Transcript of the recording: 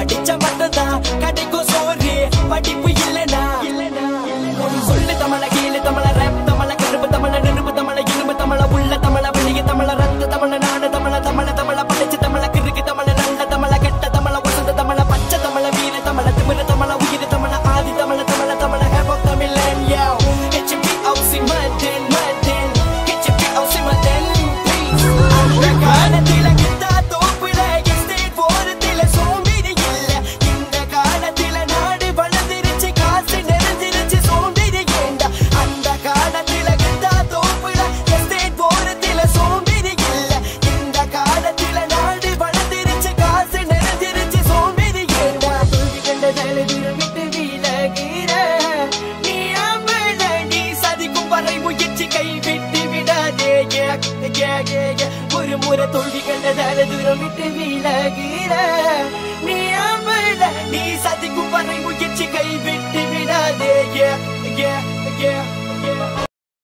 படிச்ச மட்டும்தான். கிடைக்கும் சோறு படிப்பு இல்லனா சொல்லு தமிழ கீழே தமிழ ரேப் தமிழ கருப்பு தமிழ நெருப்பு தமிழ இரும்பு தமிழ உள்ள தமிழ வெளிய தமிழ ரத்த தமிழ நாடு தமிழ தமிழ தமிழ படிச்சு தமிழ கிறுக்கு தமிழ நல்ல தமிழ கெட்ட தமிழ வசந்த தமிழ பச்சை தமிழ வீர தமிழ திமிர தமிழ உயிர் ஒரு முறை தோல்வி கண்டதால தூரம் விட்டு விலகிற நீ அமல நீ சதிக்கும் பறை முயற்சி கைவிட்டு விடாதே